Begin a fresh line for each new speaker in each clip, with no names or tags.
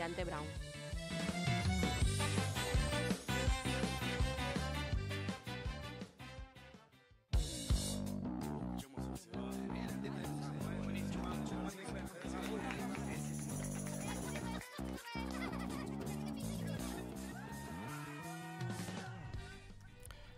Almirante Brown.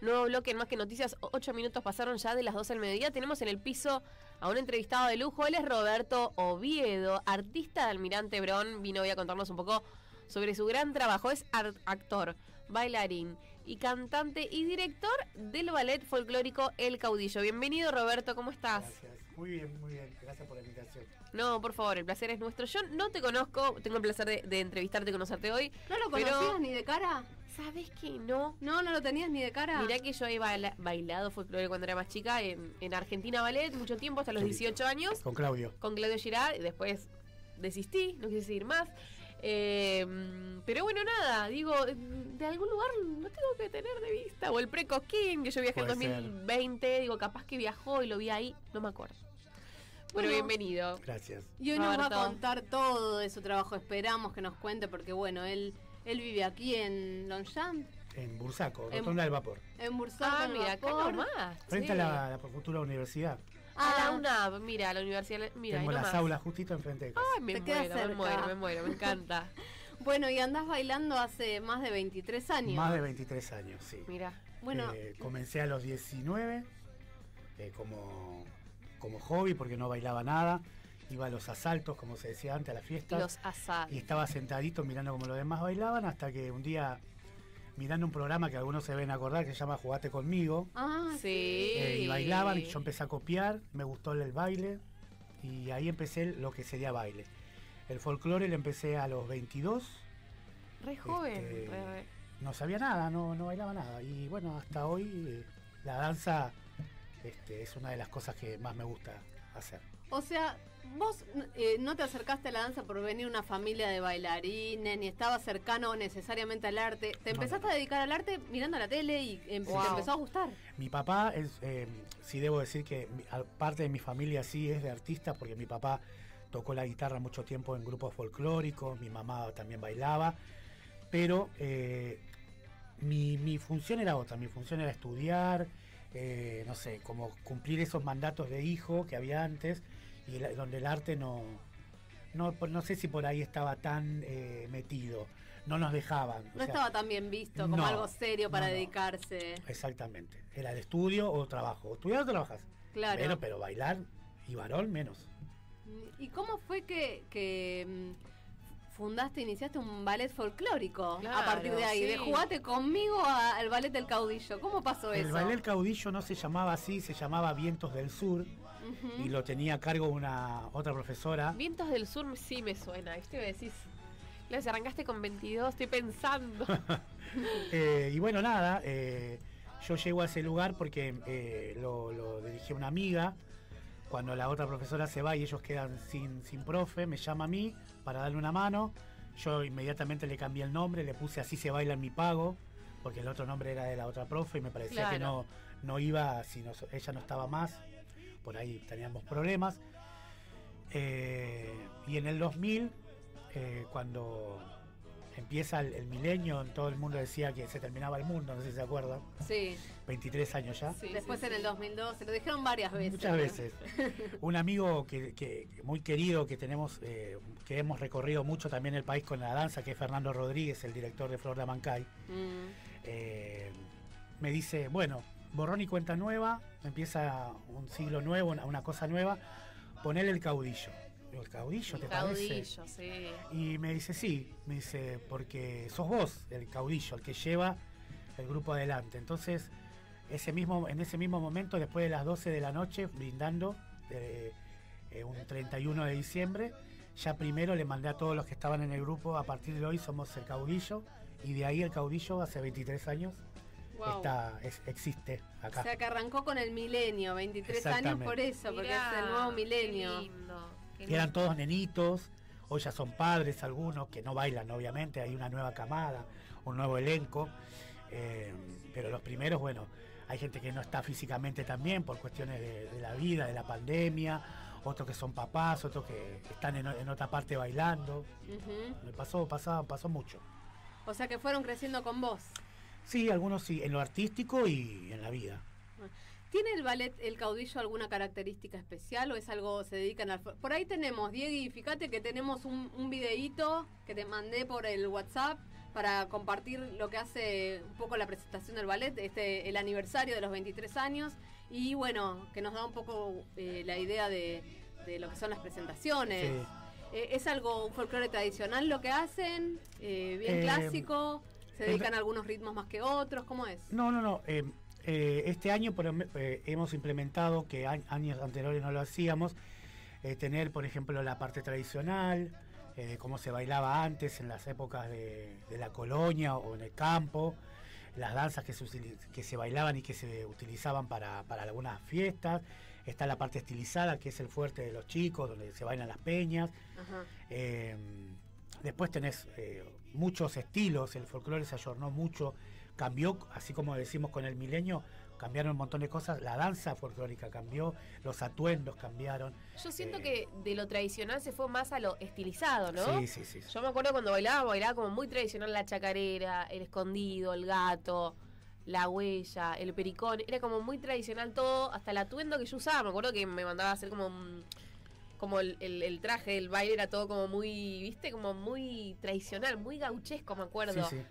Nuevo bloque en Más que Noticias, ocho minutos pasaron ya de las 12 del mediodía. Tenemos en el piso a un entrevistado de lujo. Él es Roberto Oviedo, artista de Almirante Brón. Vino hoy a contarnos un poco sobre su gran trabajo. Es actor, bailarín y cantante y director del ballet folclórico El Caudillo. Bienvenido Roberto, ¿cómo estás?
Gracias, muy bien, muy bien. Gracias por la invitación.
No, por favor, el placer es nuestro. Yo no te conozco, tengo el placer de, entrevistarte y conocerte hoy.
¿No lo conocías ni de cara?
¿Sabes que no?
No, no lo tenías ni de cara.
Mirá que yo he bailado folclore cuando era más chica en, en Argentina Ballet mucho tiempo, hasta los 18 años.
Con Claudio.
Con Claudio Girard, y después desistí, no quise seguir más. Eh, pero bueno, nada, digo, de algún lugar no tengo que tener de vista. O el Precosquín, que yo viajé en 2020, digo, capaz que viajó y lo vi ahí, no me acuerdo. Bueno, bienvenido.
Gracias.
Y hoy nos va a contar todo de su trabajo, esperamos que nos cuente, porque bueno, él él vive aquí en Longchamp.
En Bursaco, Rotonda del Vapor.
En Bursaco, ah,
mira, acá nomás.
Frente a la, la futura universidad.
Ah, a la UNAV, mira, la universidad. Mira,
Tengo las aulas justito enfrente de casa.
Ay, me muero, me muero, me muero, me encanta.
bueno, y andás bailando hace más de 23 años.
Más de 23 años, sí.
Mira,
bueno. Eh, comencé a los 19 eh, como, como hobby porque no bailaba nada iba a los asaltos, como se decía antes, a la fiesta.
Los asaltos.
Y estaba sentadito mirando como los demás bailaban, hasta que un día, mirando un programa que algunos se ven acordar, que se llama Jugate conmigo.
Ah, sí.
Eh, y bailaban, y yo empecé a copiar, me gustó el baile, y ahí empecé lo que sería baile. El folclore lo empecé a los 22.
Re joven, este,
No sabía nada, no, no bailaba nada. Y bueno, hasta hoy eh, la danza este, es una de las cosas que más me gusta hacer.
O sea, vos eh, no te acercaste a la danza por venir una familia de bailarines, ni estabas cercano necesariamente al arte. Te empezaste a dedicar al arte mirando la tele y em, te empezó a gustar.
Mi papá, es, eh, sí debo decir que parte de mi familia sí es de artista, porque mi papá tocó la guitarra mucho tiempo en grupos folclóricos, mi mamá también bailaba, pero eh, mi, mi función era otra, mi función era estudiar eh, no sé, como cumplir esos mandatos de hijo que había antes y donde el arte no, no, no sé si por ahí estaba tan eh, metido, no nos dejaban.
No estaba tan bien visto como algo serio para dedicarse.
Exactamente, era el estudio o trabajo, estudiar o trabajas. Claro. Pero, pero bailar y varón menos.
¿Y cómo fue que, que mm, fundaste, iniciaste un ballet folclórico a partir de ahí. De jugate conmigo al ballet del caudillo. ¿Cómo pasó
eso? El ballet caudillo no se llamaba así, se llamaba Vientos del Sur y lo tenía a cargo una otra profesora.
Vientos del Sur sí me suena, ¿viste? Me decís. Arrancaste con 22, estoy pensando.
Eh, y bueno, nada, eh, yo llego a ese lugar porque eh, lo, lo dirigí una amiga cuando la otra profesora se va y ellos quedan sin, sin profe, me llama a mí para darle una mano. Yo inmediatamente le cambié el nombre, le puse así se baila en mi pago, porque el otro nombre era de la otra profe y me parecía que no, no iba, si ella no estaba más, por ahí teníamos problemas. Eh, y en el 2000, eh, cuando empieza el, milenio, todo el mundo decía que se terminaba el mundo, no sé si se acuerdan.
Sí.
23 años ya.
Después en el 2002, se lo dijeron varias veces.
Muchas veces. Un amigo que, muy querido que tenemos, eh, que hemos recorrido mucho también el país con la danza, que es Fernando Rodríguez, el director de Flor de Amancay, mm. eh, me dice, bueno, borrón y cuenta nueva, empieza un siglo nuevo, una, cosa nueva, ponele el caudillo el caudillo, ¿te
caudillo, sí.
Y me dice, sí, me dice, porque sos vos el caudillo, el que lleva el grupo adelante. Entonces, ese mismo, en ese mismo momento, después de las 12 de la noche, brindando, eh, un 31 de diciembre, ya primero le mandé a todos los que estaban en el grupo, a partir de hoy somos el caudillo, y de ahí el caudillo hace 23 años. Está, existe acá.
O sea que arrancó con el milenio, 23 años por eso, porque es el nuevo milenio
eran todos nenitos, hoy ya son padres algunos que no bailan obviamente, hay una nueva camada, un nuevo elenco, eh, pero los primeros, bueno, hay gente que no está físicamente también por cuestiones de, la vida, de la pandemia, otros que son papás, otros que están en, en otra parte bailando.
Ujú.
Me pasó, pasó, pasó mucho.
O sea que fueron creciendo con vos.
Sí, algunos sí, en lo artístico y en la vida.
¿Tiene el ballet El Caudillo alguna característica especial o es algo, se dedican al... Por ahí tenemos, Diego, fíjate que tenemos un, un videíto que te mandé por el WhatsApp para compartir lo que hace un poco la presentación del ballet, este el aniversario de los 23 años y bueno, que nos da un poco eh, la idea de, de lo que son las presentaciones.
Sí.
Eh, ¿Es algo, un folclore tradicional lo que hacen? Eh, ¿Bien
Eh,
clásico? ¿Se dedican a algunos ritmos más que otros? ¿Cómo es?
No, no, no. eh, eh, este año por em- eh, hemos implementado, que a- años anteriores no lo hacíamos, tener, por ejemplo, la parte tradicional, cómo se bailaba antes en las épocas de, de la colonia o en el campo, las danzas que se, que se bailaban y que se utilizaban para, para algunas fiestas. Está la parte estilizada, que es el fuerte de los chicos, donde se bailan las peñas.
Ajá.
Después tenés eh, muchos estilos, el folclore se ayornó mucho, cambió, así como decimos con el milenio, cambiaron un montón de cosas, la danza folclórica cambió, los atuendos cambiaron.
Yo siento
Eh.
que de lo tradicional se fue más a lo estilizado, ¿no?
Sí, sí, sí.
Yo me acuerdo cuando bailaba, bailaba como muy tradicional la chacarera, el escondido, el gato, la huella, el pericón. Era como muy tradicional todo, hasta el atuendo que yo usaba. Me acuerdo que me mandaba a hacer como un- como el, el- el traje del baile era todo como muy, viste, como muy tradicional, muy gauchesco, me acuerdo.
Sí, sí.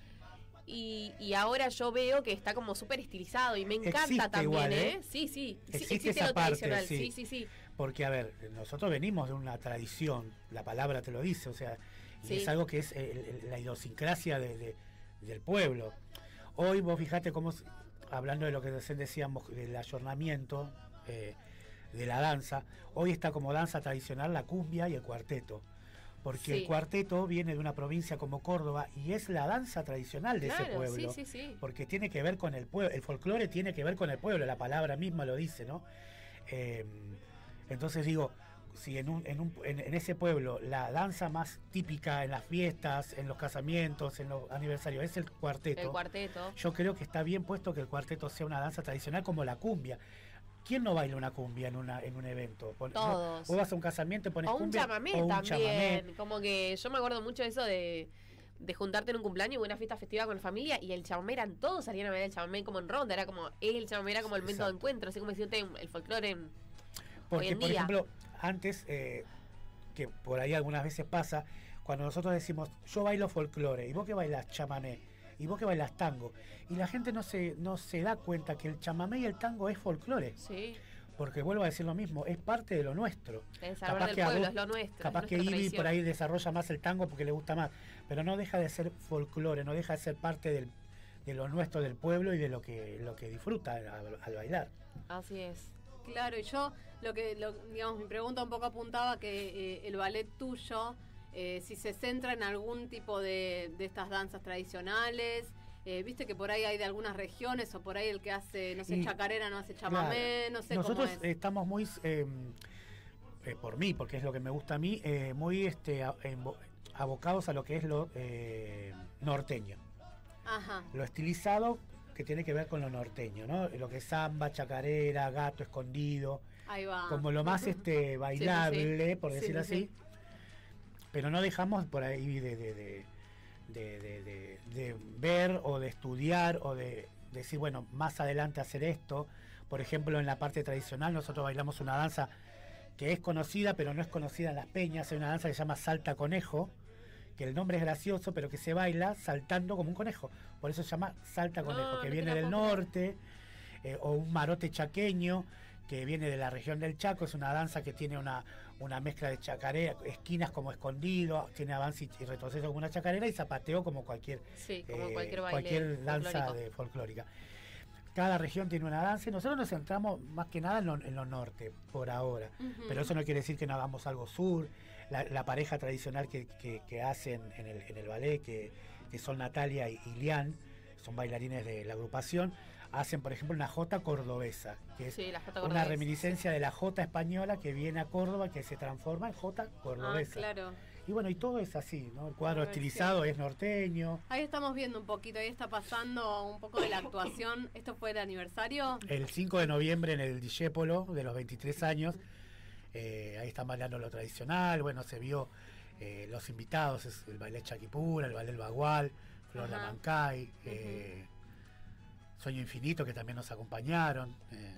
Y, y ahora yo veo que está como súper estilizado y me encanta
Existe
también,
igual,
¿eh?
¿eh?
Sí, sí, sí,
Existe
existe,
esa
lo
parte,
tradicional,
sí.
sí, sí, sí.
Porque, a ver, nosotros venimos de una tradición, la palabra te lo dice, o sea, y
Sí.
es algo que es eh, el- la idiosincrasia de- de- del pueblo. Hoy vos fijate cómo, hablando de lo que recién decíamos, del ayornamiento eh, de la danza, hoy está como danza tradicional la cumbia y el cuarteto. Porque
Sí.
el cuarteto viene de una provincia como Córdoba y es la danza tradicional de ese pueblo
sí, sí, sí.
porque tiene que ver con el pueblo, el folclore tiene que ver con el pueblo, la palabra misma lo dice, ¿no? Eh, entonces digo, si en, un, en, un- en- en ese pueblo la danza más típica en las fiestas, en los casamientos, en los aniversarios es el cuarteto,
El cuarteto.
yo creo que está bien puesto que el cuarteto sea una danza tradicional como la cumbia. ¿Quién no baila una cumbia en, una, en un evento?
Todos.
vos vas a un casamiento y pones
O un
cumbia
chamamé
o un
también.
chamamé.
Como que yo me acuerdo mucho de eso de, de juntarte en un cumpleaños o una fiesta festiva con la familia y el chamamé eran todos salían a ver el chamamé como en ronda. Era como el chamamé era como el método de encuentro. Así como decirte el folclore en.
Porque,
hoy en
por
día.
ejemplo, antes, eh, que por ahí algunas veces pasa, cuando nosotros decimos, yo bailo folclore, y vos que bailas chamamé, y vos que bailas tango, y la gente no se, no se da cuenta que el chamamé y el tango es folclore,
Sí,
porque vuelvo a decir lo mismo, es parte de lo nuestro.
el sabor
Capaz
del
que a
pueblo
vos-
es lo nuestro. es
Capaz que Ivy por ahí desarrolla más el tango porque le gusta más, pero no deja de ser folclore, no deja de ser parte del, de lo nuestro del pueblo y de lo que, lo que disfruta al- al bailar.
Así es.
Claro, y yo lo que, lo- digamos, mi pregunta un poco apuntaba que eh, el ballet tuyo, eh, si se centra en algún tipo de, de estas danzas tradicionales, eh, viste que por ahí hay de algunas regiones o por ahí el que hace, no sé,
Y-
chacarera no hace chamamé,
Claro.
no sé
Nosotros
cómo es.
estamos muy, eh, eh, por mí, porque es lo que me gusta a mí, muy este, abocados a lo que es lo eh, norteño.
Ajá,
Lo estilizado que tiene que ver con lo norteño, ¿no? Lo que es samba, chacarera, gato escondido,
ahí va.
como lo más este bailable, por
Sí,
decirlo
sí,
así. Pero no dejamos por ahí de, ver o de estudiar o de decir, bueno, más adelante hacer esto. Por ejemplo, en la parte tradicional nosotros bailamos una danza que es conocida, pero no es conocida en las peñas. Hay una danza que se llama Salta Conejo, que el nombre es gracioso, pero que se baila saltando como un conejo. Por eso se llama Salta Conejo,
no
que viene del norte, eh, o un marote chaqueño, que viene de la región del Chaco. Es una danza que tiene una, una mezcla de chacarera, esquinas como escondido, tiene avance y retroceso como una chacarera y zapateo como cualquier
Sí, como
eh,
cualquier baile.
cualquier danza
folclórico.
de folclórica. Cada región tiene una danza y nosotros nos centramos más que nada en lo, en lo norte, por ahora.
Ujú.
Pero eso no quiere decir que no hagamos algo sur. La, la pareja tradicional que, que- que hacen en el, en el ballet, que, que son Natalia y, y Lian, son bailarines de la agrupación, hacen, por ejemplo, una jota cordobesa, que es
Sí, la jota
una reminiscencia de la jota española que viene a Córdoba, que se transforma en jota
Ah,
cordobesa.
claro.
Y bueno, y todo es así, ¿no? El cuadro estilizado es norteño.
Ahí estamos viendo un poquito, ahí está pasando un poco de la actuación. ¿Esto fue el aniversario?
El 5 de noviembre en el Dijépolo, de los 23 años, Eh, ahí están bailando lo tradicional, bueno, se vio eh, los invitados, es el ballet Chaquipura, el ballet Bagual, Flor
Ajá.
Lamancay, eh, Sueño Infinito, que también nos acompañaron. eh,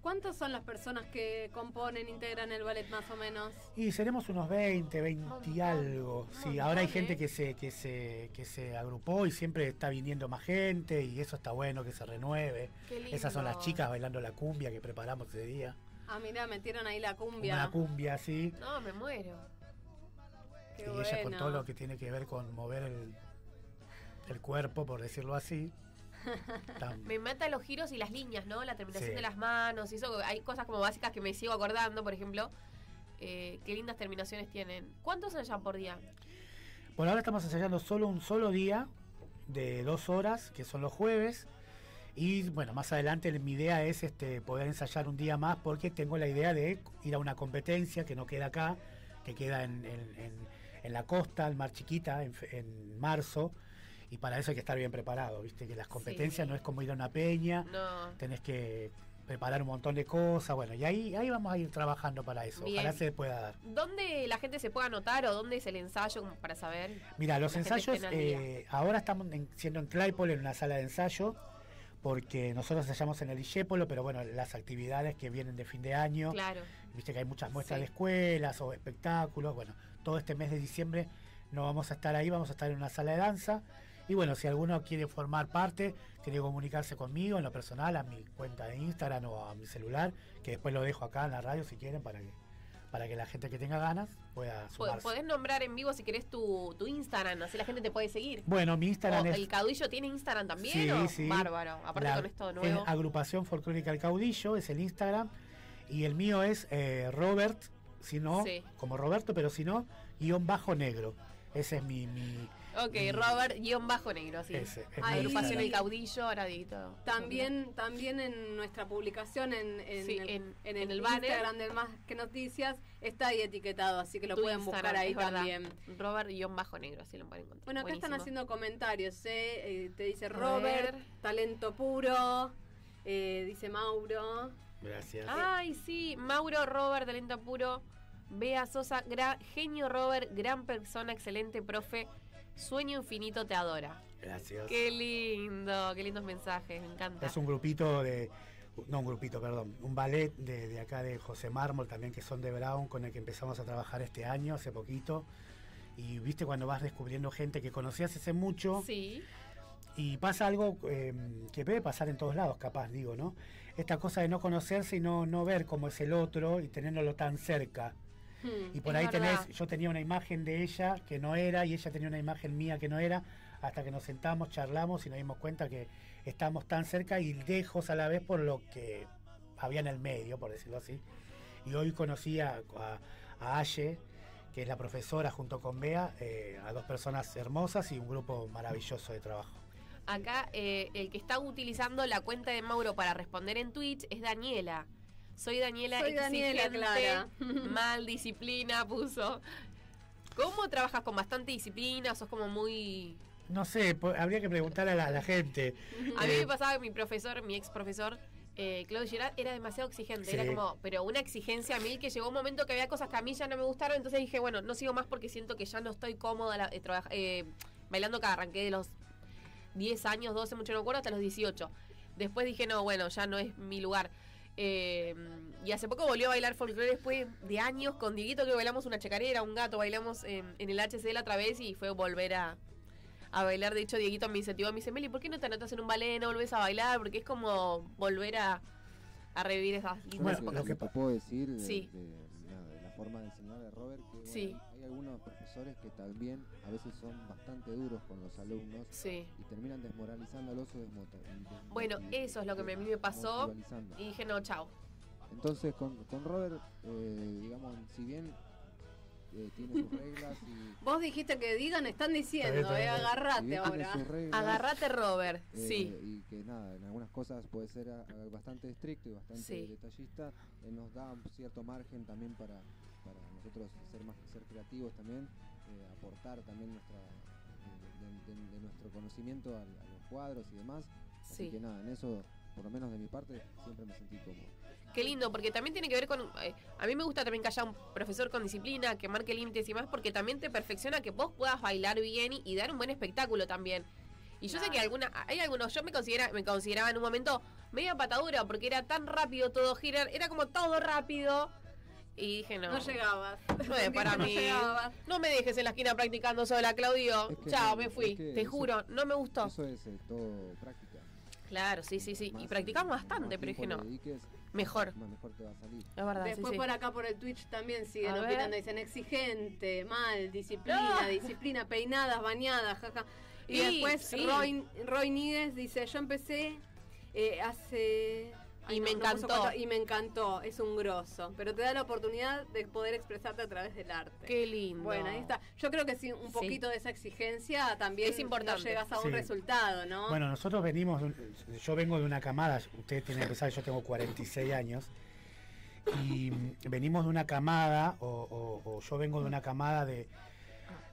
¿Cuántas son las personas que componen, integran el ballet más o menos?
y seremos unos 20, 20 y algo. Sí, ahora hay gente
¿eh?
que se, que se, que se agrupó y siempre está viniendo más gente y eso está bueno que se renueve.
Qué lindo.
Esas son las chicas bailando la cumbia que preparamos ese día.
Ah, mira, metieron ahí la cumbia.
Una cumbia así.
No, me muero.
Qué
y ella con todo lo que tiene que ver con mover el, el cuerpo, por decirlo así.
Me mata los giros y las líneas, ¿no? La terminación
Sí.
de las manos y eso. Hay cosas como básicas que me sigo acordando, por ejemplo. Eh, qué lindas terminaciones tienen. ¿Cuántos ensayan por día?
Por ahora estamos ensayando solo un solo día de dos horas, que son los jueves. Y bueno, más adelante mi idea es este, poder ensayar un día más porque tengo la idea de ir a una competencia que no queda acá, que queda en, en- en- en la costa, en Mar Chiquita, en marzo. Y para eso hay que estar bien preparado, ¿viste? Que las competencias
Sí.
no es como ir a una peña,
No.
tenés que preparar un montón de cosas. Bueno, y ahí, ahí vamos a ir trabajando para eso.
Bien.
Ojalá se pueda dar.
¿Dónde la gente se puede anotar o dónde es el ensayo para saber?
Mira, los ensayos eh, ahora estamos en- siendo en Claypole en una sala de ensayo porque nosotros ensayamos en el Ishépolo, pero bueno, las actividades que vienen de fin de año,
Claro.
viste que hay muchas muestras
Sí.
de escuelas o espectáculos, bueno, todo este mes de diciembre no vamos a estar ahí, vamos a estar en una sala de danza y bueno, si alguno quiere formar parte, que comunicarse conmigo en lo personal, a mi cuenta de Instagram o a mi celular, que después lo dejo acá en la radio si quieren para que para que la gente que tenga ganas pueda sumarse.
Podés nombrar en vivo si querés tu, tu Instagram, así la gente te puede seguir.
Bueno, mi Instagram
O
es
¿El caudillo tiene Instagram también?
Sí,
o?
sí.
Bárbaro. Aparte
La-
con esto
es
nuevo.
agrupación folclórica El Caudillo, es el Instagram. Y el mío es eh, Robert, si no,
Sí.
como Roberto, pero si no, guion bajo negro. Ese es mi. mi
Ok,
mi-
Robert guion bajo negro, así.
ese, es
Ahí-
Agrupación El. Caudillo, ahora Dieguito.
También, también en nuestra publicación en, en
Sí,
el,
en-
en
en
el,
el banner.
Instagram del Más que Noticias está ahí etiquetado, así que lo
Tu
pueden
Instagram,
buscar ahí también.
Robert guion bajo negro, así lo pueden encontrar.
Bueno, acá están haciendo comentarios, ¿eh? Eh, te dice Robert, talento puro, eh, dice Mauro.
Gracias.
Ay, sí, Mauro Robert, talento puro. Bea Sosa, gra- genio Robert, gran persona, excelente profe. Sueño infinito te adora.
Gracias.
Qué lindo, qué lindos mensajes, me encanta.
Es un grupito de. No, un grupito, perdón. Un ballet de, de acá de José Mármol también, que son de Brown, con el que empezamos a trabajar este año, hace poquito. Y viste cuando vas descubriendo gente que conocías hace mucho.
Sí,
Y pasa algo eh, que puede pasar en todos lados, capaz, digo, ¿no? Esta cosa de no conocerse y no, no ver cómo es el otro y tenerlo tan cerca.
Hmm.
Y por ahí
verdad.
tenés, yo tenía una imagen de ella que no era y ella tenía una imagen mía que no era, hasta que nos sentamos, charlamos y nos dimos cuenta que estamos tan cerca y lejos a la vez por lo que había en el medio, por decirlo así. Y hoy conocí a, a, a Aye, que es la profesora junto con Bea, eh, a dos personas hermosas y un grupo maravilloso de trabajo.
acá eh, el que está utilizando la cuenta de Mauro para responder en Twitch es Daniela. Soy Daniela
Soy Daniela,
exigente,
Clara.
mal disciplina puso. ¿Cómo trabajas con bastante disciplina? ¿Sos como muy
No sé, habría que preguntar a la, a la gente.
A mí
Eh,
me pasaba que mi profesor, mi ex profesor, eh, Claudio Girard, era demasiado exigente.
Sí.
Era como, pero una exigencia a mí que llegó un momento que había cosas que a mí ya no me gustaron. Entonces dije, bueno, no sigo más porque siento que ya no estoy cómoda la- eh, eh, bailando que arranqué de los 10 años, 12, mucho no me acuerdo, hasta los 18. Después dije, no, bueno, ya no es mi lugar. Eh, y hace poco volvió a bailar folclore después de años con Dieguito que bailamos una chacarera, un gato, bailamos en, en el HCL otra vez y fue volver a, a bailar. De hecho, Dieguito me incentivó, me dice, Meli, ¿por qué no te anotas en un ballet, no volvés a bailar? Porque es como volver a, a revivir esas lindas
Bueno,
lo,
épocas.
lo
que puedo decir de,
Sí.
de- forma de enseñar de Robert, que bueno,
Sí.
hay algunos profesores que también a veces son bastante duros con los alumnos
Sí.
y terminan desmoralizándolos o desmota- desmo-
Bueno, eso es lo que a mí me pasó. Y dije, no, chao.
Entonces con, con Robert, eh, digamos, si bien eh, tiene sus reglas y
Vos dijiste que digan, están diciendo,
Está bien,
eh,
está bien.
si
agarrate
tiene
ahora.
sus reglas,
Agarrate, Robert.
eh,
Sí.
Y que nada, en algunas cosas puede ser ah, ah, bastante estricto y bastante
Sí.
detallista. eh, nos da un cierto margen también para nosotros ser más ser creativos también, eh, aportar también nuestra eh, de, de- de nuestro conocimiento al- a, los cuadros y demás. Así
Sí.
que nada, en eso por lo menos de mi parte, siempre me sentí cómodo.
Qué lindo, porque también tiene que ver con... eh, a mí me gusta también que haya un profesor con disciplina, que marque límites y más, porque también te perfecciona que vos puedas bailar bien y, y dar un buen espectáculo también. Y yo sé que alguna, hay algunos, yo me considera, me consideraba en un momento media patadura, porque era tan rápido todo girar, era como todo rápido. Y dije, no.
No llegabas.
No es para
no
mí.
llegabas.
No me dejes en la esquina practicando sola, Claudio.
Es que-
Chao, me fui.
es que
Te
eso-
juro, no me gustó.
Eso es eh, todo práctica.
Claro, sí, sí, sí. Y practicamos bastante, pero dije no.
dediques,
Mejor.
Más mejor te va a salir.
Es verdad,
Después
sí.
por acá por el Twitch también siguen opinando, dicen exigente, mal, disciplina,
Ah.
disciplina, peinadas, bañadas, jaja. Y,
Y,
después
sí.
Roy, Roy Níguez dice, yo empecé eh, hace...
Y me encantó.
y me encantó, es un grosso, pero te da la oportunidad de poder expresarte a través del arte.
Qué lindo.
Bueno, ahí está. Yo creo que sí, un
Sí.
poquito de esa exigencia también
Es importante.
no llegas a un
Sí.
resultado, ¿no?
Bueno, nosotros venimos, de un- yo vengo de una camada, ustedes tienen que pensar, yo tengo 46 años, y venimos de una camada, o, o- o yo vengo de una camada de,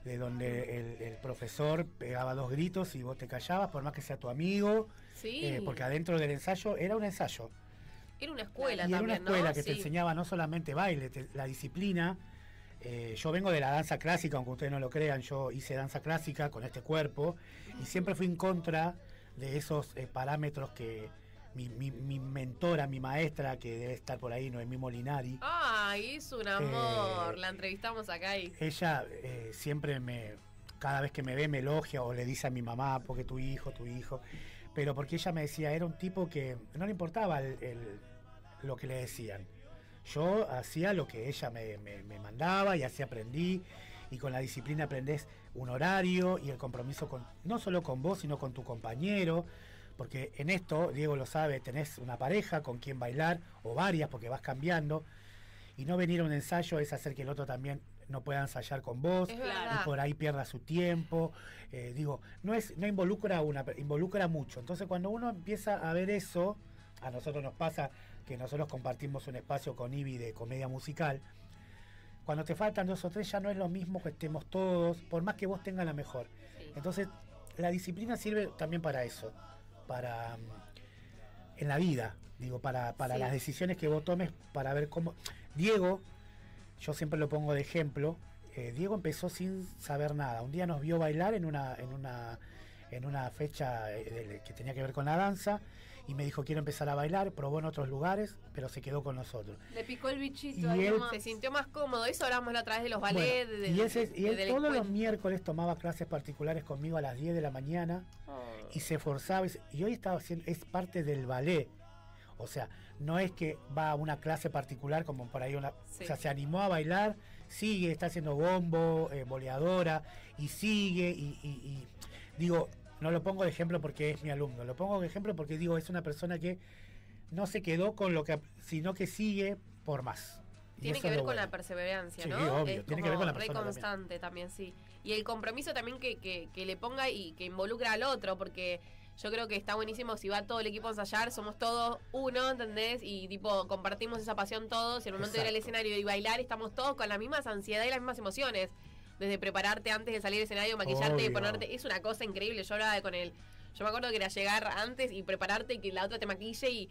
de donde el, el profesor pegaba dos gritos y vos te callabas, por más que sea tu amigo,
Sí.
eh, porque adentro del ensayo era un ensayo.
Era una escuela
y era
también,
una escuela
¿no?
que te enseñaba no solamente baile, te- la disciplina. Eh, yo vengo de la danza clásica, aunque ustedes no lo crean, yo hice danza clásica con este cuerpo y siempre fui en contra de esos eh, parámetros que mi, mi- mi mentora, mi maestra, que debe estar por ahí, Noemí Molinari,
Ay, es un amor.
Eh,
la entrevistamos acá y.
ella eh, siempre me, cada vez que me ve me elogia o le dice a mi mamá, porque tu hijo, tu hijo, pero porque ella me decía, era un tipo que no le importaba lo que le decían. Yo hacía lo que ella me, me- me mandaba y así aprendí. Y con la disciplina aprendés un horario y el compromiso con no solo con vos, sino con tu compañero. Porque en esto, Diego lo sabe, tenés una pareja con quien bailar o varias porque vas cambiando. Y no venir a un ensayo es hacer que el otro también no pueda ensayar con vos y por ahí pierda su tiempo. Eh, digo, no es, no involucra a una, involucra mucho. Entonces cuando uno empieza a ver eso, a nosotros nos pasa que nosotros compartimos un espacio con Ibi de comedia musical. Cuando te faltan dos o tres ya no es lo mismo que estemos todos, por más que vos tengas la mejor.
Sí.
Entonces, la disciplina sirve también para eso, para mm, en la vida, digo, para, para
Sí.
las decisiones que vos tomes, para ver cómo. Diego, yo siempre lo pongo de ejemplo, eh, Diego empezó sin saber nada. Un día nos vio bailar en una, en una, en una fecha eh, de- que tenía que ver con la danza y me dijo quiero empezar a bailar, probó en otros lugares, pero se quedó con nosotros.
Le picó el bichito
Y él-.
Se sintió más cómodo. Eso hablamos la otra vez de los ballets.
Bueno,
de-
y, ese-
de-
y él
de
todos los miércoles tomaba clases particulares conmigo a las 10 de la mañana y se esforzaba. y Y hoy está haciendo, es parte del ballet. O sea, no es que va a una clase particular como por ahí una.
Sí.
O sea, se animó a bailar, sigue, está haciendo bombo, eh, boleadora, y sigue, y, y- y- digo, no lo pongo de ejemplo porque es mi alumno, lo pongo de ejemplo porque digo, es una persona que no se quedó con lo que, sino que sigue por más.
Tiene que ver con
bueno.
la perseverancia,
Sí,
¿no?
obvio, tiene que ver con la
re
también.
constante también. sí. Y el compromiso también que, que, que le ponga y que involucra al otro, porque yo creo que está buenísimo si va todo el equipo a ensayar, somos todos uno, ¿entendés? Y tipo, compartimos esa pasión todos, y en el momento de ir al escenario y bailar estamos todos con las mismas ansiedad y las mismas emociones. Desde prepararte antes de salir al escenario, maquillarte y ponerte. Es una cosa increíble. Yo hablaba con él. Yo me acuerdo que era llegar antes y prepararte y que la otra te maquille y,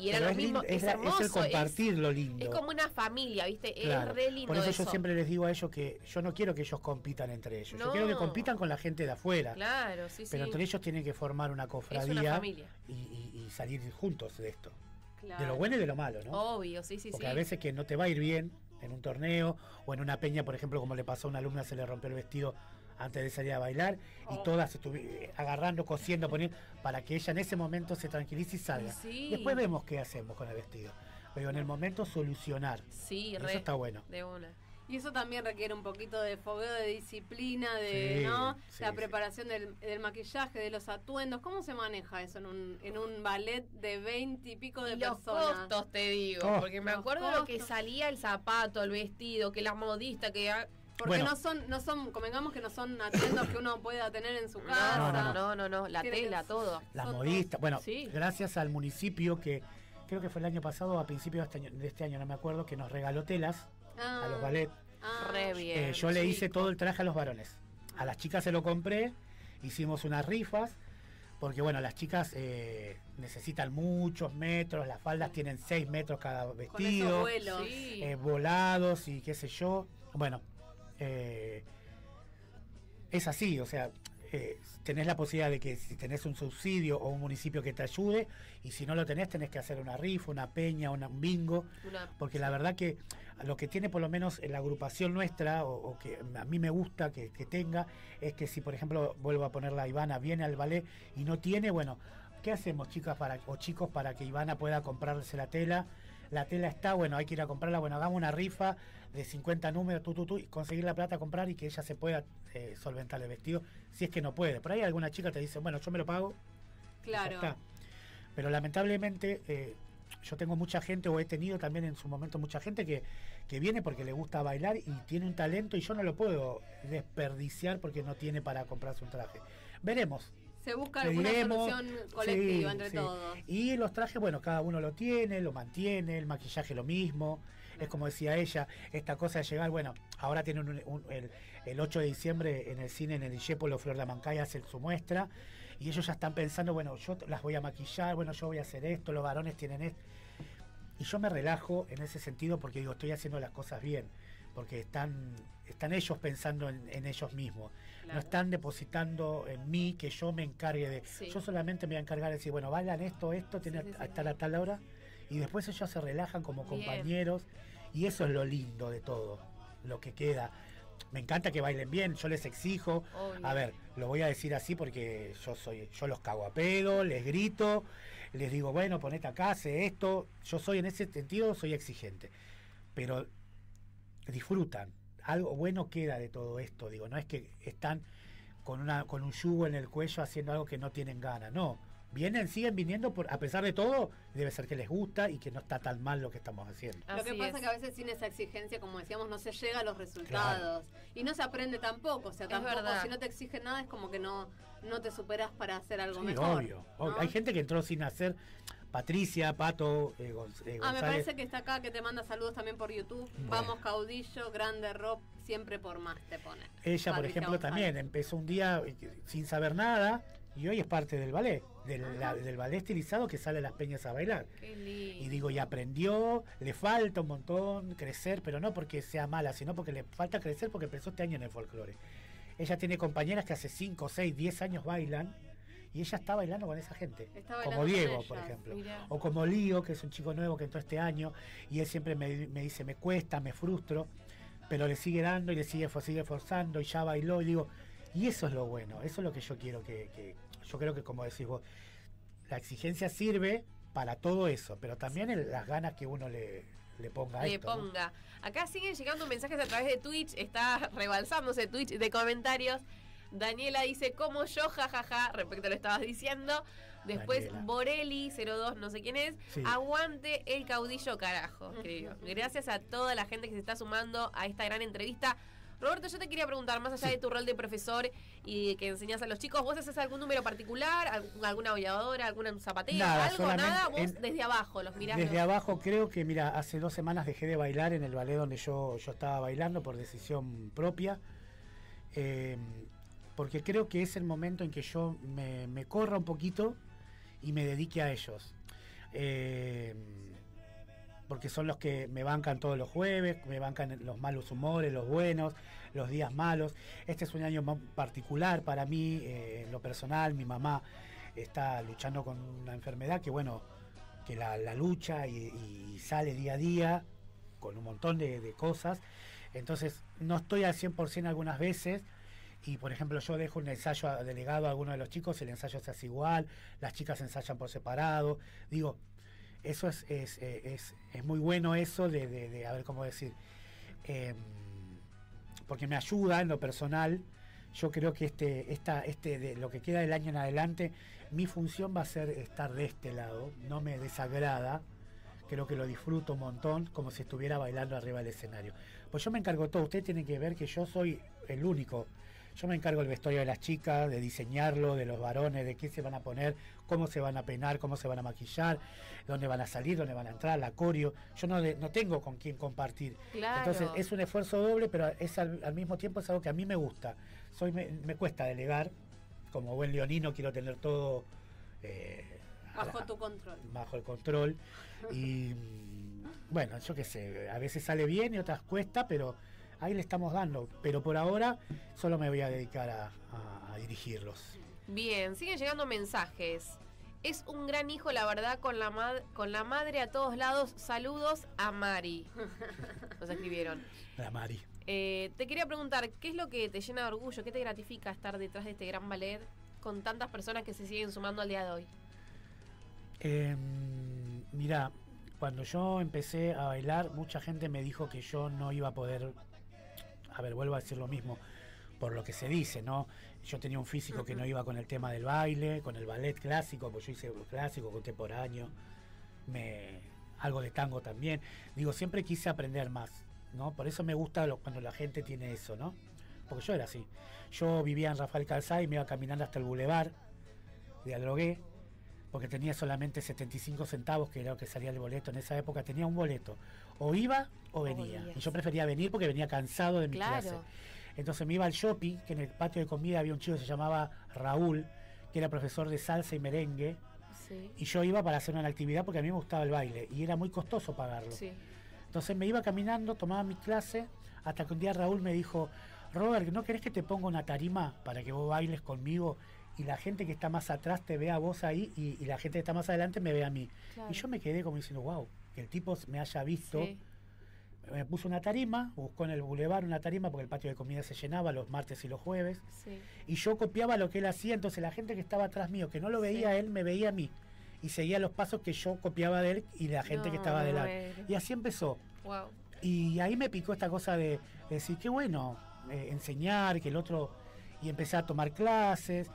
y era
Pero
lo
es,
mismo.
lindo- es el
es-
compartir lo lindo.
es como una familia, ¿viste?
Claro.
Es re lindo
Por eso,
eso.
yo siempre les digo a ellos que yo no quiero que ellos compitan entre ellos.
No.
Yo quiero que compitan con la gente de afuera.
Claro, sí, sí.
Pero entre ellos tienen que formar una cofradía
familia.
y, y- y salir juntos de esto.
Claro.
De lo bueno y de lo malo, ¿no?
Obvio, sí, sí,
Porque
sí.
a veces que no te va a ir bien en un torneo o en una peña, por ejemplo, como le pasó a una alumna, se le rompió el vestido antes de salir a bailar y
Oh.
todas estuvieron agarrando, cosiendo, poniendo, para que ella en ese momento se tranquilice y salga.
Sí.
Después vemos qué hacemos con el vestido. Pero en el momento solucionar.
Sí, re.
eso está bueno.
De una.
Y eso también requiere un poquito de fogueo, de disciplina, de
Sí,
¿no?
sí,
la
sí.
preparación del, del maquillaje, de los atuendos. ¿Cómo se maneja eso en un, en un ballet de veinte y pico de
Y los
personas?
costos, te digo.
Oh.
Porque me
Los
acuerdo lo que salía el zapato, el vestido, que la modista, que. Ah,
Porque
Bueno.
no son, no son, convengamos que no son atuendos que uno pueda tener en su casa.
no,
no, no, no, no, La tela, todo.
Las modistas, bueno,
Sí.
gracias al municipio que creo que fue el año pasado o a principios de este año, de este año, no me acuerdo, que nos regaló telas
Ah,
a los ballet.
ah,
Re bien.
Eh, yo le hice todo el traje a los varones. A las chicas se lo compré, hicimos unas rifas, porque bueno, las chicas eh, necesitan muchos metros, las faldas tienen 6 metros cada
Con esos
vestido,
vuelos.
Sí.
eh, volados y qué sé yo. Bueno, eh, es así, o sea, eh, tenés la posibilidad de que si tenés un subsidio o un municipio que te ayude, y si no lo tenés, tenés que hacer una rifa, una peña, una- un bingo,
Una-
porque la verdad que lo que tiene por lo menos en la agrupación nuestra, o, o que a mí me gusta que, que tenga, es que si por ejemplo vuelvo a poner la Ivana, viene al ballet y no tiene, bueno, ¿qué hacemos chicas para, o chicos para que Ivana pueda comprarse la tela? La tela está, bueno, hay que ir a comprarla, bueno, hagamos una rifa de 50 números, tú, tú, tú, y conseguir la plata, comprar y que ella se pueda eh, solventar el vestido, si es que no puede. Por ahí alguna chica te dice, bueno, yo me lo pago,
Claro.
está. Pero lamentablemente eh, yo tengo mucha gente, o he tenido también en su momento mucha gente que, que viene porque le gusta bailar y tiene un talento y yo no lo puedo desperdiciar porque no tiene para comprarse un traje. Veremos.
Se busca alguna
diremos,
solución colectiva
sí,
entre
sí.
todos.
Y los trajes, bueno, cada uno lo tiene, lo mantiene, el maquillaje lo mismo. Es como decía ella, esta cosa de llegar, bueno, ahora tienen un- un- el, el 8 de diciembre en el cine, en el Discépolo Flor de Mancay, hacen su muestra. Y ellos ya están pensando, bueno, yo las voy a maquillar, bueno, yo voy a hacer esto, los varones tienen esto. Y yo me relajo en ese sentido porque digo, estoy haciendo las cosas bien. Porque están, están ellos pensando en, en ellos mismos.
Claro.
No están depositando en mí que yo me encargue de.
Sí.
Yo solamente me voy a encargar de decir, bueno, bailan esto, esto, tiene
sí, sí.
a tal a tal hora. Y después ellos se relajan como
Bien.
compañeros. Y eso es lo lindo de todo, lo que queda. Me encanta que bailen bien, yo les exijo.
Obvio.
A ver, lo voy a decir así porque yo soy, yo los cago a pedo, les grito, les digo, bueno, ponete acá, hace esto. Yo soy en ese sentido, soy exigente. Pero disfrutan. Algo bueno queda de todo esto, digo, no es que están con una, con un yugo en el cuello haciendo algo que no tienen ganas, no. Vienen, siguen viniendo por, a pesar de todo, debe ser que les gusta y que no está tan mal lo que estamos haciendo.
Lo que pasa
es.
es que a veces sin esa exigencia, como decíamos, no se llega a los resultados. Y no se aprende tampoco. O sea,
Es
tampoco
verdad.
si no te exigen nada es como que no, no te superas para hacer algo
Sí,
mejor.
obvio, obvio.
¿no?
Hay gente que entró sin hacer. Patricia, Pato, eh, Gonz- eh,
Ah, me
González.
parece que está acá, que te manda saludos también por YouTube.
Bueno.
Vamos, caudillo, grande rock, siempre por más te pone.
Ella, por ejemplo,
González.
también empezó un día eh, sin saber nada y hoy es parte del ballet, del, la- del ballet estilizado que sale a las peñas a bailar.
Qué lindo.
Y digo, y aprendió, le falta un montón crecer, pero no porque sea mala, sino porque le falta crecer porque empezó este año en el folclore. Ella tiene compañeras que hace 5, 6, 10 años bailan y ella está bailando con esa gente. Como Diego,
ellas,
por ejemplo.
Mirá.
O como Lío, que es un chico nuevo que entró este año y él siempre me, me dice, me cuesta, me frustro, pero le sigue dando y le sigue, sigue forzando y ya bailó y digo, y eso es lo bueno, eso es lo que yo quiero que, que- yo creo que como decís vos, la exigencia sirve para todo eso, pero también el- las ganas que uno le, le ponga a
le
esto. ¿no?
ponga. Acá siguen llegando mensajes a través de Twitch, está rebalsándose Twitch de comentarios. Daniela dice, como yo, jajaja, respecto a lo que estabas diciendo. Después
Daniela.
Borelli, 02, no sé quién es.
Sí.
Aguante el caudillo, carajo. Gracias a toda la gente que se está sumando a esta gran entrevista. Roberto, yo te quería preguntar, más allá de tu rol de profesor y que enseñas a los chicos, ¿vos haces algún número particular? ¿Algún- ¿Alguna aulladora? ¿Alguna zapatera?
Nada,
¿Algo? ¿Nada? Vos
en-
desde abajo los mirás.
Desde
los-
abajo creo que, mira, hace dos semanas dejé de bailar en el ballet donde yo, yo estaba bailando por decisión propia, eh, porque creo que es el momento en que yo me, me corra un poquito y me dedique a ellos. Eh, porque son los que me bancan todos los jueves, me bancan los malos humores, los buenos, los días malos. Este es un año particular para mí, eh, en lo personal, mi mamá está luchando con una enfermedad que bueno, que la, lucha y, sale día a día con un montón de, de cosas. Entonces no estoy al 100% algunas veces y por ejemplo yo dejo un ensayo delegado a alguno de los chicos, el ensayo se hace igual, las chicas ensayan por separado. Digo, eso es, es, eh, es, es muy bueno eso de, de, de, a ver cómo decir, em, porque me ayuda en lo personal. Yo creo que este, esta, este, de lo que queda del año en adelante, mi función va a ser estar de este lado, no me desagrada, creo que lo disfruto un montón, como si estuviera bailando arriba del escenario. Pues yo me encargo todo, ustedes tienen que ver que yo soy el único. Yo me encargo del vestuario de las chicas, de diseñarlo, de los varones, de qué se van a poner, cómo se van a peinar, cómo se van a maquillar, dónde van a salir, dónde van a entrar, la coreo. Yo no, no tengo con quién compartir.
Claro.
Entonces es un esfuerzo doble, pero es al, al mismo tiempo es algo que a mí me gusta. Soy me, me cuesta delegar, como buen leonino quiero tener todo eh,
Bajo
la-
tu control.
bajo el control. Y bueno, yo qué sé, a veces sale bien y otras cuesta, pero ahí le estamos dando. Pero por ahora solo me voy a dedicar a, a- a dirigirlos.
Bien, siguen llegando mensajes. Es un gran hijo, la verdad, con la, mad- con la madre a todos lados. Saludos a Mari. Nos escribieron.
La Mari.
Eh, te quería preguntar, ¿qué es lo que te llena de orgullo? ¿Qué te gratifica estar detrás de este gran ballet con tantas personas que se siguen sumando al día de hoy?
Eh, mira, cuando yo empecé a bailar, mucha gente me dijo que yo no iba a poder. A ver, vuelvo a decir lo mismo, por lo que se dice, ¿no? Yo tenía un físico que no iba con el tema del baile, con el ballet clásico, pues yo hice clásico, contemporáneo, me, algo de tango también. Digo, siempre quise aprender más, ¿no? Por eso me gusta lo- cuando la gente tiene eso, ¿no? Porque yo era así. Yo vivía en Rafael Calzada y me iba caminando hasta el bulevar de Adrogué, porque tenía solamente 75 centavos, que era lo que salía el boleto en esa época. Tenía un boleto. O iba o venía. y yo prefería venir porque venía cansado de mi clase. Entonces me iba al shopping, que en el patio de comida había un chico que se llamaba Raúl, que era profesor de salsa y merengue.
Sí.
Y yo iba para hacer una actividad porque a mí me gustaba el baile. Y era muy costoso pagarlo.
Sí.
Entonces me iba caminando, tomaba mi clase, hasta que un día Raúl me dijo, Robert, ¿no querés que te ponga una tarima para que vos bailes conmigo y la gente que está más atrás te vea a vos ahí y, y la gente que está más adelante me vea a mí?
Claro.
Y yo me quedé como diciendo, wow, que el tipo me haya visto.
Sí.
Me puso una tarima, buscó en el bulevar una tarima porque el patio de comida se llenaba los martes y los jueves.
Sí.
Y yo copiaba lo que él hacía, entonces la gente que estaba atrás mío, que no lo veía a él, me veía a mí. Y seguía los pasos que yo copiaba de él y la gente que estaba
muero.
Y así empezó.
Wow.
Y ahí me picó esta cosa de, de decir, qué bueno, eh, enseñar, que el otro... Y empecé a tomar clases.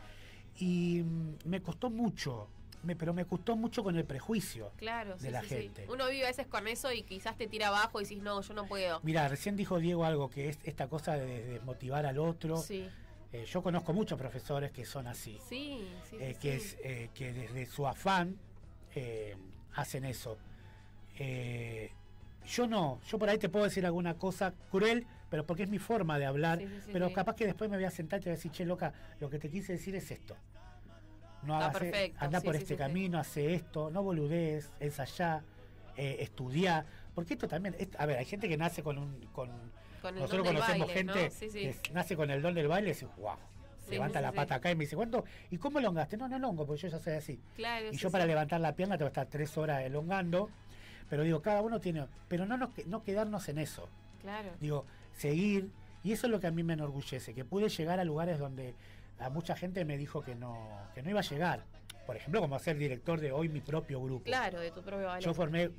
Y mm, me costó mucho, me, pero me costó mucho con el prejuicio.
Claro,
de
sí,
la
sí, sí.
gente.
Uno vive a veces con eso y quizás te tira abajo y dices, no, yo no puedo.
Mira, recién dijo Diego algo que es esta cosa de, de motivar al otro.
Sí,
Eh, yo conozco muchos profesores que son así.
sí, sí.
eh,
sí,
que es eh, que desde su afán eh, hacen eso. Eh, yo no, yo por ahí te puedo decir alguna cosa cruel, pero porque es mi forma de hablar, pero capaz que después me voy a sentar y te voy a decir, che, loca, lo que te quise decir es esto. No hagas, e- anda
sí,
por
sí,
este
sí,
camino, hace esto, no boludees, ensayá, eh, estudiá, porque esto también, es- a ver, hay gente que nace con un, con, nosotros conocemos gente que nace con el don del baile y dice, wow, levanta la pata acá y me dice, ¿cuánto? ¿Y cómo elongaste? No, no elongo, porque yo ya soy así.
Claro,
Y yo para levantar la pierna tengo que estar tres horas elongando, pero digo, cada uno tiene, pero no, nos, no quedarnos en eso,
Claro.
digo, seguir, y eso es lo que a mí me enorgullece, que pude llegar a lugares donde a mucha gente me dijo que no, que no iba a llegar. Por ejemplo, como ser director de hoy mi propio grupo.
Claro, de tu propio ballet.
Yo formé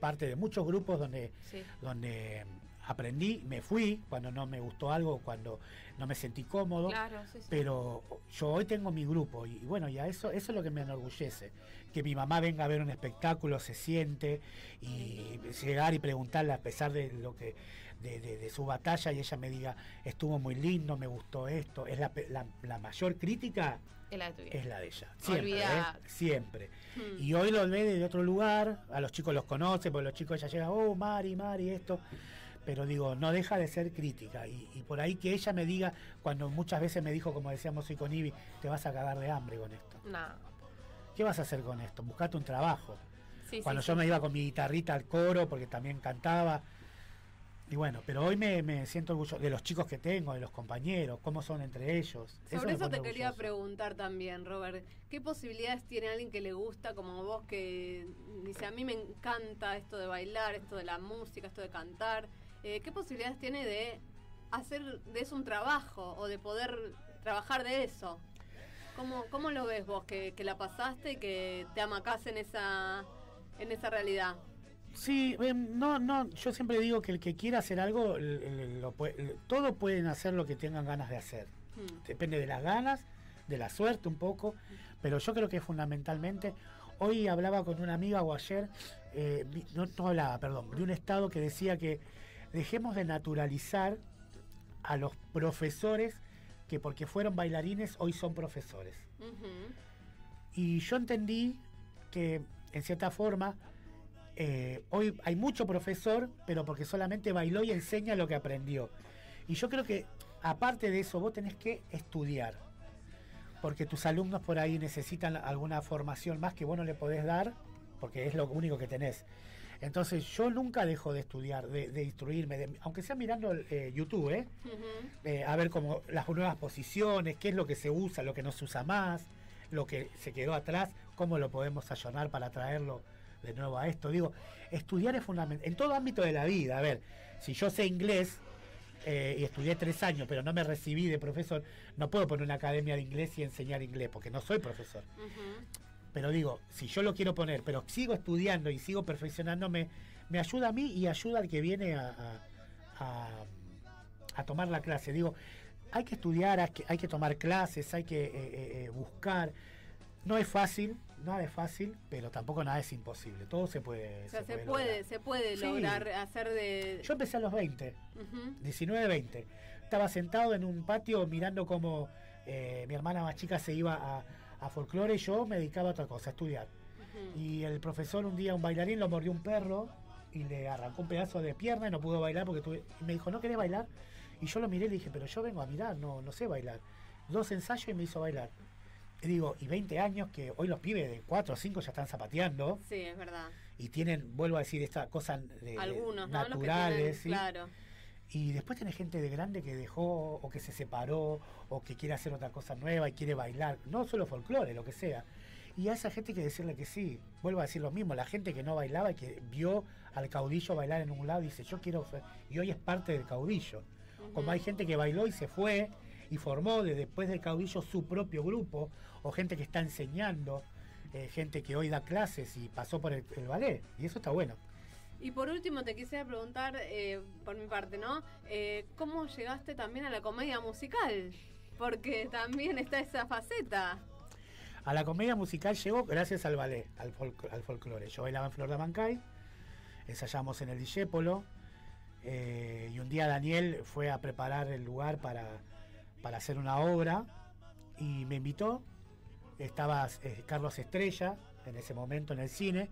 parte de muchos grupos donde
Sí.
donde aprendí, me fui cuando no me gustó algo, cuando no me sentí cómodo,
Claro, sí, sí.
pero yo hoy tengo mi grupo y, y bueno, ya eso, eso es lo que me enorgullece, que mi mamá venga a ver un espectáculo, se siente y llegar y preguntarle a pesar de lo que de, de- de su batalla y ella me diga estuvo muy lindo, me gustó esto, es la, la, la mayor crítica
Es la de
es la de ella, siempre, ¿eh? Siempre.
Hmm.
Y hoy lo ve de otro lugar, a los chicos los conoce, porque los chicos ya llegan, oh, Mari, Mari, esto. Pero digo, no deja de ser crítica. Y, y por ahí que ella me diga, cuando muchas veces me dijo, como decíamos hoy con Ibi, te vas a cagar de hambre con esto.
No.
¿Qué vas a hacer con esto? Buscate un trabajo.
Sí,
cuando
sí,
yo
sí.
me iba con mi guitarrita al coro, porque también cantaba. Y bueno, pero hoy me, me siento orgulloso de los chicos que tengo, de los compañeros, cómo son entre ellos.
Sobre eso te quería preguntar también, Robert. ¿Qué posibilidades tiene alguien que le gusta como vos que dice, a mí me encanta esto de bailar, esto de la música, esto de cantar? Eh, ¿Qué posibilidades tiene de hacer de eso un trabajo o de poder trabajar de eso? ¿Cómo, cómo lo ves vos que, que la pasaste y que te amacás en esa, en esa realidad?
Sí, em, no, no, yo siempre digo que el que quiera hacer algo, lo todos pueden hacer lo que tengan ganas de hacer.
Hmm.
Depende de las ganas, de la suerte un poco, pero yo creo que fundamentalmente, hoy hablaba con una amiga o ayer, eh, no, no hablaba, perdón, de un estado que decía que dejemos de naturalizar a los profesores que porque fueron bailarines hoy son profesores. Y yo entendí que, en cierta forma, eh, hoy hay mucho profesor, pero porque solamente bailó y enseña lo que aprendió. Y yo creo que, aparte de eso, vos tenés que estudiar. porque tus alumnos por ahí necesitan alguna formación más que vos no le podés dar, porque es lo único que tenés. Entonces yo nunca dejo de estudiar, de, de instruirme, de- aunque sea mirando eh, YouTube, ¿eh? Eh, a ver cómo las nuevas posiciones, qué es lo que se usa, lo que no se usa más, lo que se quedó atrás, cómo lo podemos ayornar para traerlo de nuevo a esto. Digo, estudiar es fundamental, en todo ámbito de la vida. A ver, si yo sé inglés eh, y estudié tres años, pero no me recibí de profesor, no puedo poner una academia de inglés y enseñar inglés, porque no soy profesor. Pero digo, si yo lo quiero poner, pero sigo estudiando y sigo perfeccionándome, me ayuda a mí y ayuda al que viene a, a- a- a tomar la clase. Digo, hay que estudiar, hay que, hay que tomar clases, hay que eh, eh, buscar. No es fácil, nada es fácil, pero tampoco nada es imposible. Todo se puede.
O sea, se puede, se puede
Sí.
lograr hacer de...
Yo empecé a los 20.
Ujú.
19, 20. Estaba sentado en un patio mirando cómo eh, mi hermana más chica se iba a, a folclore y yo me dedicaba a otra cosa, a estudiar.
Ujú.
Y el profesor, un día, un bailarín, lo mordió un perro y le arrancó un pedazo de pierna y no pudo bailar porque tuve... y me dijo, ¿no querés bailar? Y yo lo miré y le dije, pero yo vengo a mirar, no, no sé bailar. Dos ensayos y me hizo bailar. Y digo, y 20 años que hoy los pibes de 4 o 5 ya están zapateando
Sí, es verdad.
y tienen, vuelvo a decir, estas cosas de-
Algunos, ¿no? Los que
naturales.
tienen-
¿sí?
Claro.
Y después tenés gente de grande que dejó o que se separó o que quiere hacer otra cosa nueva y quiere bailar, no solo folclore, lo que sea. Y a esa gente hay que decirle que sí. Vuelvo a decir lo mismo, la gente que no bailaba y que vio al caudillo bailar en un lado dice, yo quiero... fe-". Y hoy es parte del caudillo. Como hay gente que bailó y se fue y formó de- después del caudillo su propio grupo, o gente que está enseñando, eh, gente que hoy da clases y pasó por el, el ballet. Y eso está bueno.
Y por último te quisiera preguntar, eh, por mi parte, ¿no? Eh, ¿Cómo llegaste también a la comedia musical? Porque también está esa faceta.
A la comedia musical llegó gracias al ballet, al, folclore. Yo bailaba en Flor de Mancay, ensayamos en el Discépolo, eh, y un día Daniel fue a preparar el lugar para, para hacer una obra y me invitó. Estaba eh, Carlos Estrella en ese momento en el cine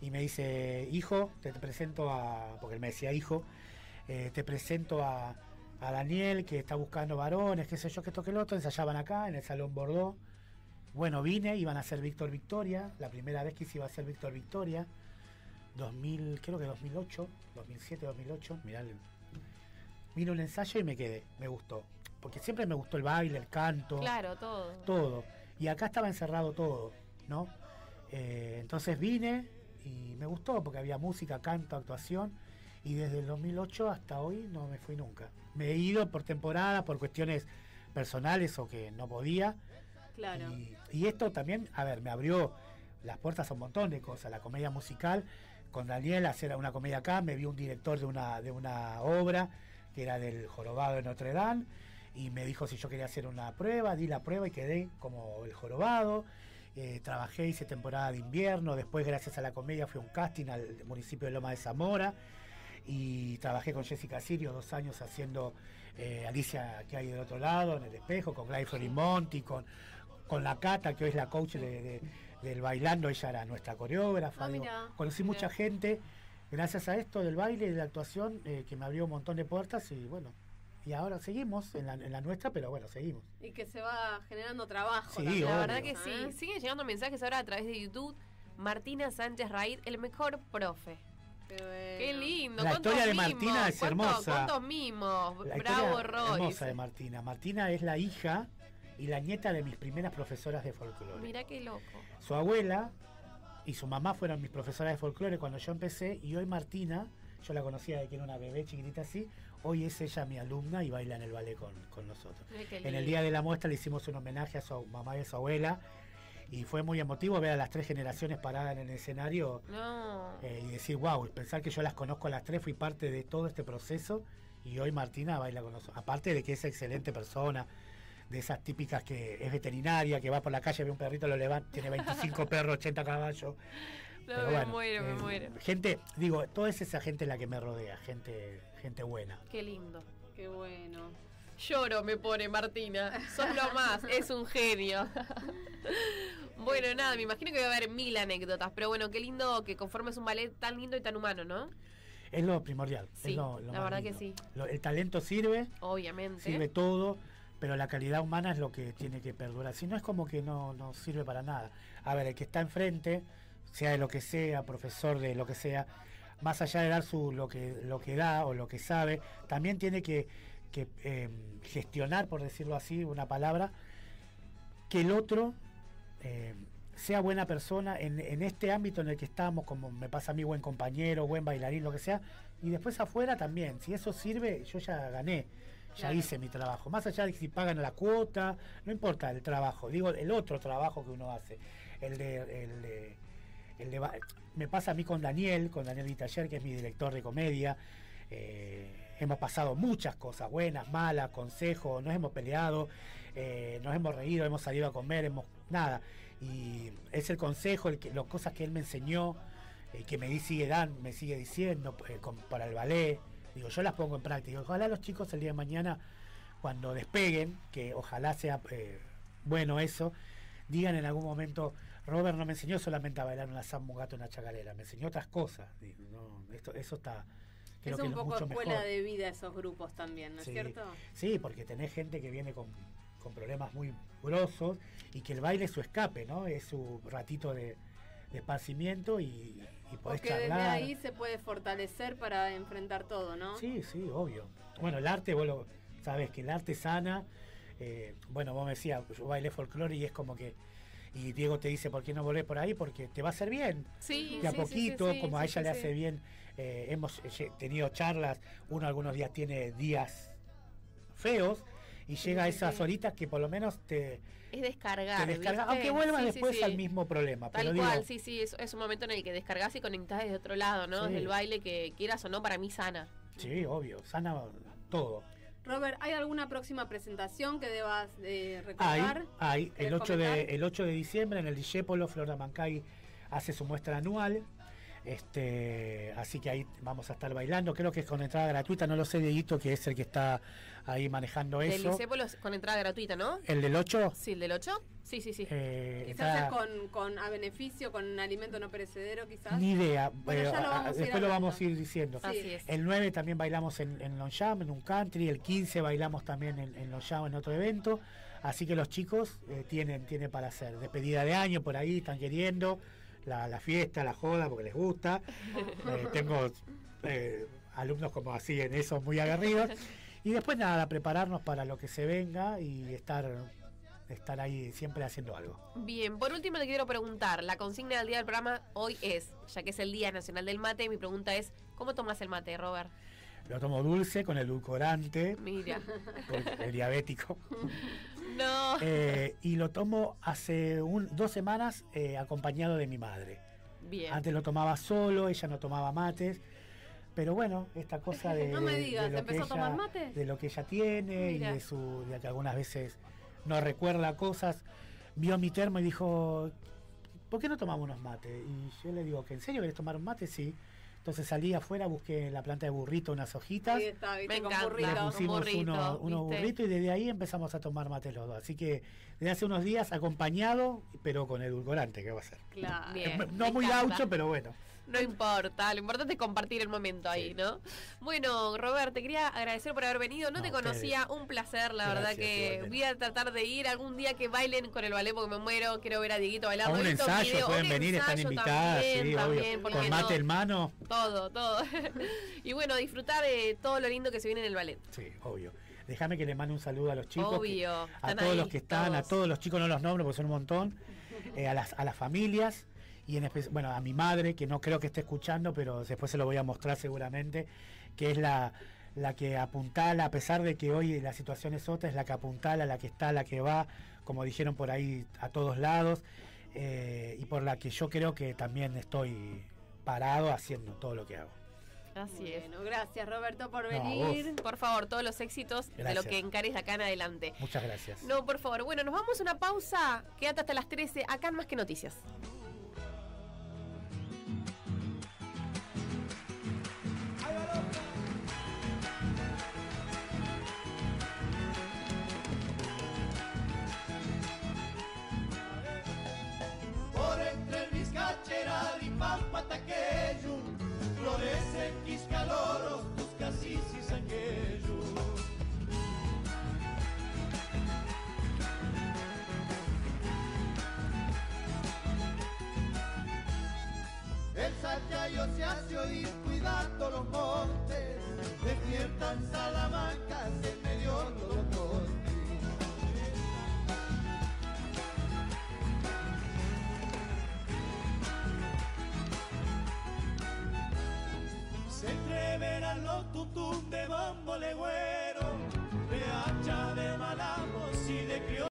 y me dice, hijo, te, te presento a, porque él me decía hijo, eh, te presento a, a Daniel que está buscando varones, qué sé yo, que toque el otro, ensayaban acá en el Salón Bordeaux. Bueno, vine, iban a ser Víctor Victoria, la primera vez que se iba a ser Víctor Victoria, 2000, creo que 2008, 2007, 2008, mirá, el- vino un ensayo y me quedé, me gustó, porque siempre me gustó el baile, el canto,
Claro, todo.
todo, y acá estaba encerrado todo, ¿no? Eh, entonces vine y me gustó porque había música, canto, actuación, y desde el 2008 hasta hoy no me fui nunca. Me he ido por temporada, por cuestiones personales o que no podía,
Claro.
y, y esto también, a ver, me abrió las puertas a un montón de cosas. La comedia musical, con Daniel, hacer una comedia acá, me vio un director de una, de una obra que era del Jorobado de Notre Dame, y me dijo si yo quería hacer una prueba, di la prueba y quedé como el Jorobado. Eh, trabajé, hice temporada de invierno, después gracias a la comedia fui a un casting al municipio de Loma de Zamora y trabajé con Jessica Sirio dos años haciendo eh, Alicia que hay del otro lado, en el espejo, con Gladys Florimonti, con, con la Cata, que hoy es la coach de- de- del bailando, ella era nuestra coreógrafa.
Ah,
digo, conocí mucha gente gracias a esto del baile y de la actuación eh, que me abrió un montón de puertas y bueno, y ahora seguimos en la, en la nuestra, pero bueno, seguimos.
Y que se va generando trabajo.
Sí,
también,
La verdad que
¿eh?
sí. Siguen llegando mensajes ahora a través de YouTube. Martina Sánchez Raíz, el mejor profe.
Qué, bueno.
Qué lindo.
La
¿cuántos
historia de
mimos?
Martina es
¿Cuántos-
hermosa.
¿Cuántos mimos?
La
Bravo, Roy.
hermosa de Martina. Martina es la hija y la nieta de mis primeras profesoras de folclore.
Mira qué loco.
Su abuela y su mamá fueron mis profesoras de folclore cuando yo empecé y hoy Martina, yo la conocía de que era una bebé chiquitita así, hoy es ella mi alumna y baila en el ballet con, con nosotros. En el día de la muestra le hicimos un homenaje a su mamá y a su abuela y fue muy emotivo ver a las tres generaciones paradas en el escenario
No.
eh, y decir, wow, pensar que yo las conozco a las tres, fui parte de todo este proceso y hoy Martina baila con nosotros. Aparte de que es excelente persona, de esas típicas que es veterinaria, que va por la calle, ve un perrito, lo levanta, tiene 25 perros, 80 caballos.
No,
Pero
me
bueno,
muero, me
eh,
muero.
Gente, digo, toda es esa gente la que me rodea, gente, gente buena.
Qué lindo.
Qué bueno.
Lloro, me pone Martina. Sos lo más, es un genio. bueno, nada, me imagino que va a haber mil anécdotas, pero bueno, qué lindo que conformes un ballet tan lindo y tan humano, ¿no?
Es lo primordial.
Sí,
es lo, lo
la
más
verdad que sí.
Lo- el talento sirve,
Obviamente.
sirve todo, pero la calidad humana es lo que tiene que perdurar. Si no es como que no, no sirve para nada. A ver, el que está enfrente, sea de lo que sea, profesor de lo que sea, más allá de dar su lo que lo que da o lo que sabe, también tiene que, que eh, gestionar, por decirlo así, una palabra, que el otro eh, sea buena persona en, en este ámbito en el que estamos, como me pasa a mí, buen compañero, buen bailarín, lo que sea, y después afuera también. Si eso sirve, yo ya gané, ya
Claro.
hice mi trabajo. Más allá de si pagan la cuota, no importa el trabajo, digo el otro trabajo que uno hace, el de, el de, me pasa a mí con Daniel, con Daniel Vitaller, que es mi director de comedia. eh, hemos pasado muchas cosas, buenas, malas, consejos, nos hemos peleado, eh, nos hemos reído, hemos salido a comer, hemos nada. Y es el consejo, el las cosas que él me enseñó, eh, que me sigue dan, me sigue diciendo eh, para el ballet. Digo, yo las pongo en práctica. Ojalá los chicos el día de mañana, cuando despeguen, que ojalá sea bueno eso, digan en algún momento, Robert no me enseñó solamente a bailar una samba, un gato, una chacarera, me enseñó otras cosas. No, esto, eso está, creo
es un
es
poco escuela
mejor.
de vida esos grupos también, ¿no es cierto?
Sí, porque tenés gente que viene con, con problemas muy grosos y que el baile es su escape, ¿no? Es su ratito de, de esparcimiento y, y podés
Porque desde
charlar.
ahí se puede fortalecer para enfrentar todo, ¿no?
Sí, sí, obvio. Bueno, el arte, vos lo sabes que el arte sana. eh, bueno, vos me decías, yo bailé folclore y es como que. Y Diego te dice, ¿por qué no volvés por ahí? Porque te va a hacer bien.
Sí,
De a
sí,
poquito,
sí, sí,
como a ella le hace bien. eh, hemos eh, tenido charlas, uno algunos días tiene días feos y llega a esas horitas que por lo menos te,
Es descargar.
te descarga, aunque vuelva
Sí, sí,
después
sí.
al mismo problema.
Tal
pero
cual,
digo,
sí, sí, es, es un momento en el que descargas y conectás desde otro lado, ¿no?
Sí.
Desde el baile que quieras o no, para mí sana.
Sí, obvio, sana todo.
Robert, ¿hay alguna próxima presentación que debas de
Hay,
recordar?
hay. El
¿Querés
8, de, el 8 de diciembre en el Discépolo, Flora Mancay hace su muestra anual. Este, así que ahí vamos a estar bailando. Creo que es con entrada gratuita, no lo sé, Dieguito, que es el que está ahí manejando
Del
eso.
Licépolo es con entrada gratuita, ¿no?
El del 8,
Sí, el del 8. Sí, sí, sí.
eh,
Quizás
está-
es con, con a beneficio, con alimento no perecedero, quizás.
ni idea.
Bueno,
eh,
ya lo
a-
vamos a ir
después lo vamos a ir diciendo.
Sí.
Así es.
El 9 también bailamos en, en Longchamp, en un country. El 15 bailamos también en, en Longchamp, en otro evento. Así que los chicos eh, tienen, tienen para hacer. Despedida de año por ahí, están queriendo. La, la fiesta, la joda, porque les gusta. Eh, tengo eh, alumnos como así en eso, muy aguerridos. Y después nada, prepararnos para lo que se venga y estar, estar ahí siempre haciendo algo.
Bien, por último te quiero preguntar, la consigna del día del programa hoy es, ya que es el Día Nacional del Mate, mi pregunta es, ¿cómo tomas el mate, Robert?
Lo tomo dulce con edulcorante,
Mira.
el diabético.
No.
Eh, y lo tomo hace un- dos semanas eh, acompañado de mi madre.
Bien.
Antes lo tomaba solo, ella no tomaba mates. Pero bueno, esta cosa de,
No me digas,
de lo
¿empezó
que
a tomar
ella-
mate?
de lo que ella tiene
Mira.
y de su de que algunas veces no recuerda cosas, vio mi termo y dijo, ¿por qué no tomamos unos mates? Y yo le digo, ¿que en serio querés tomar un mate? Sí. Entonces salí afuera, busqué en la planta de burrito unas hojitas,
Ahí está, ¿viste? Con burrito.
un
pusimos
burrito,
unos, unos burritos y desde ahí empezamos a tomar mates los dos. Así que desde hace unos días acompañado, pero con edulcorante, ¿qué va a ser?
Claro.
Bien.
No muy
encanta.
gaucho, pero bueno.
No importa, lo importante es compartir el momento ahí,
Sí.
¿no? Bueno, Robert, te quería agradecer por haber venido. No,
No,
te
ustedes.
conocía, un placer, la verdad que voy a tratar de ir algún día que bailen con el ballet porque me muero, quiero ver a Dieguito bailando.
A un ensayo
video,
pueden
un
venir, están
ensayo
invitadas,
también,
sí,
también,
obvio.
¿por
Con mate
no?
en mano,
Todo, todo. y bueno, disfrutar de todo lo lindo que se viene en el ballet.
sí, obvio. Déjame que le mande un saludo a los chicos. que-
Obvio.
a
están
todos
ahí,
los que están, a
todos.
todos los chicos no los nombro porque son un montón, eh, a, las, a las familias y en especial, bueno, a mi madre, que no creo que esté escuchando, pero después se lo voy a mostrar seguramente, que es la, la que apuntala, a pesar de que hoy la situación es otra, es la que apuntala, la que está, la que va, como dijeron por ahí, a todos lados, eh, y por la que yo creo que también estoy parado haciendo todo lo que hago.
Así es.
Bueno, gracias Roberto por
No,
venir.
Por favor, todos los éxitos de lo que encares de acá en adelante.
Muchas gracias.
No, por favor. Bueno, nos vamos a una pausa. Quédate hasta las 13 acá en Más que Noticias.
Ataquejo, florece Quiscaloros, tus cacices aquellos. El Sachayo
se hace oír cuidando los montes, despiertan Salamanca, se medio tum tum de bombo legüero, de hacha de malabar.